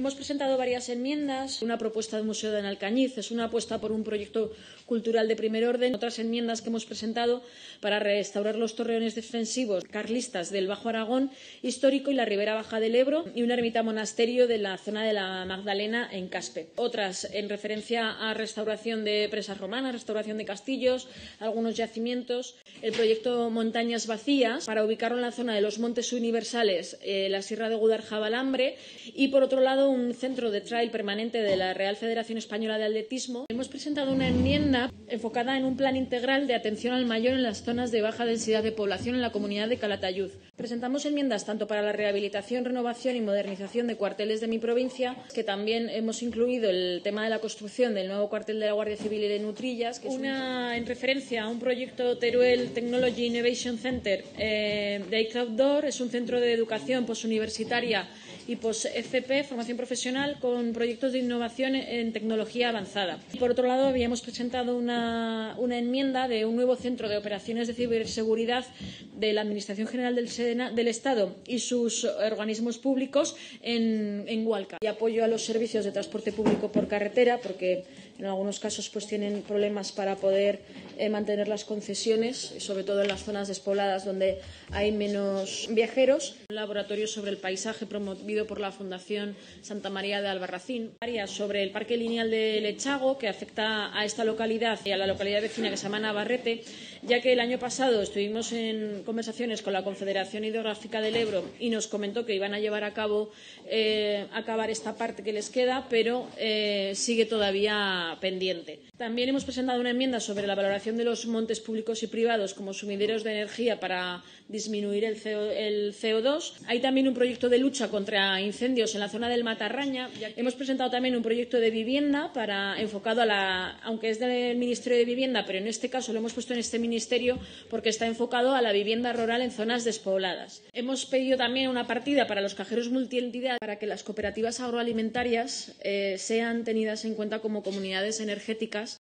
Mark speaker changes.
Speaker 1: Hemos presentado varias enmiendas, una propuesta del Museo de Alcañiz, es una apuesta por un proyecto cultural de primer orden, otras enmiendas que hemos presentado para restaurar los torreones defensivos carlistas del Bajo Aragón histórico y la ribera baja del Ebro y una ermita monasterio de la zona de la Magdalena en Caspe. Otras en referencia a restauración de presas romanas, restauración de castillos, algunos yacimientos, el proyecto Montañas Vacías para ubicarlo en la zona de los Montes Universales, eh, la Sierra de Gudarjavalambre y por otro lado un centro de trail permanente de la Real Federación Española de Atletismo. Hemos presentado una enmienda enfocada en un plan integral de atención al mayor en las zonas de baja densidad de población en la comunidad de Calatayud. Presentamos enmiendas tanto para la rehabilitación, renovación y modernización de cuarteles de mi provincia, que también hemos incluido el tema de la construcción del nuevo cuartel de la Guardia Civil y de Nutrillas, que es una en referencia a un proyecto Teruel Technology Innovation Center eh, de Outdoor, es un centro de educación posuniversitaria y post-FP, formación profesional, con proyectos de innovación en tecnología avanzada. Por otro lado, habíamos presentado una, una enmienda de un nuevo centro de operaciones de ciberseguridad de la Administración General del, Estado y sus organismos públicos en, en Hualca. Y apoyo a los servicios de transporte público por carretera, porque en algunos casos pues, tienen problemas para poder eh, mantener las concesiones, sobre todo en las zonas despobladas donde hay menos viajeros. Un laboratorio sobre el paisaje promovido por la Fundación Santa María de Albarracín. Áreas sobre el Parque Lineal de Lechago, que afecta a esta localidad y a la localidad vecina que se llama Navarrete, ya que el año pasado estuvimos en conversaciones con la Confederación Hidrográfica del Ebro y nos comentó que iban a llevar a cabo eh, acabar esta parte que les queda, pero eh, sigue todavía pendiente. También hemos presentado una enmienda sobre la valoración de los montes públicos y privados como sumideros de energía para disminuir el, CO, el CO2. Hay también un proyecto de lucha contra incendios en la zona del Matarraña. Hemos presentado también un proyecto de vivienda para, enfocado a la, aunque es del Ministerio de Vivienda, pero en este caso lo hemos puesto en este ministerio porque está enfocado a la vivienda rural en zonas despobladas. Hemos pedido también una partida para los cajeros multientidad para que las cooperativas agroalimentarias eh, sean tenidas en cuenta como comunidades energéticas